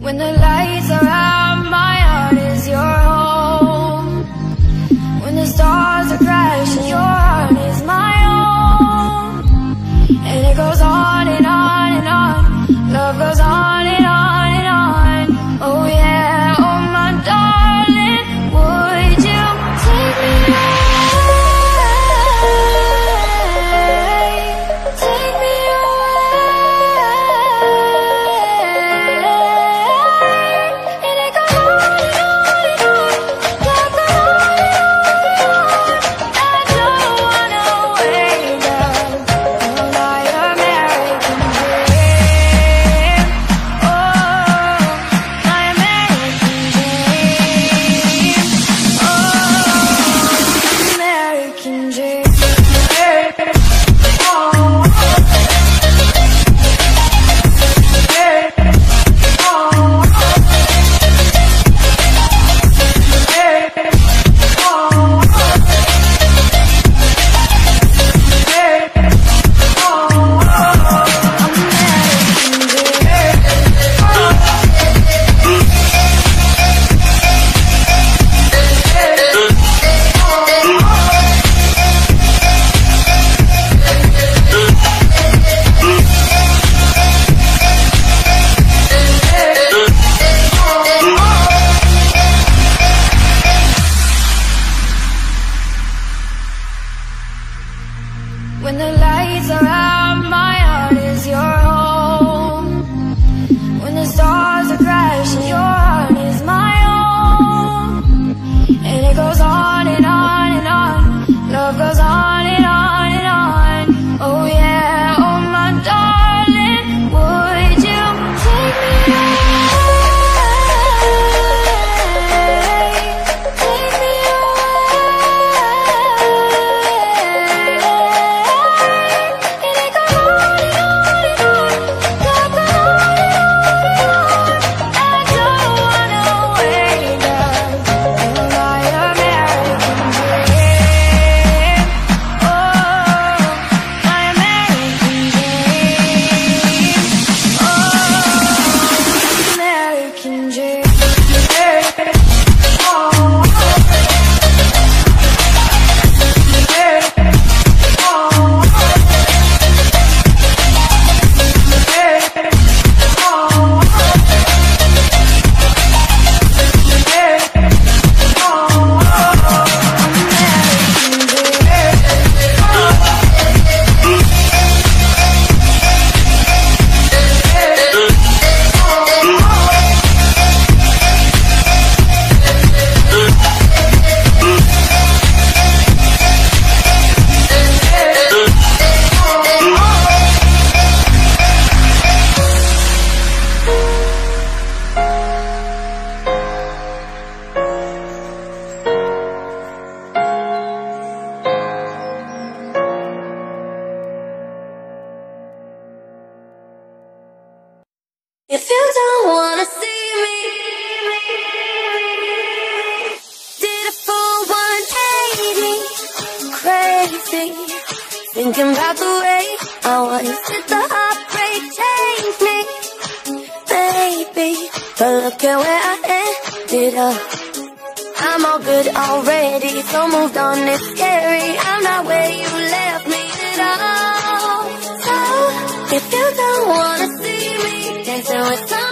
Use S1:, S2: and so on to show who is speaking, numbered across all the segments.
S1: When the lights are out, my heart is your home. When the stars are crashing,
S2: see Thinking about the way I was Did the heartbreak change me? baby. But look at where I ended up. I'm all good already So moved on, it's scary. I'm not where you left me at all. So, if you don't wanna see me Dancing with someone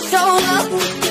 S2: so up.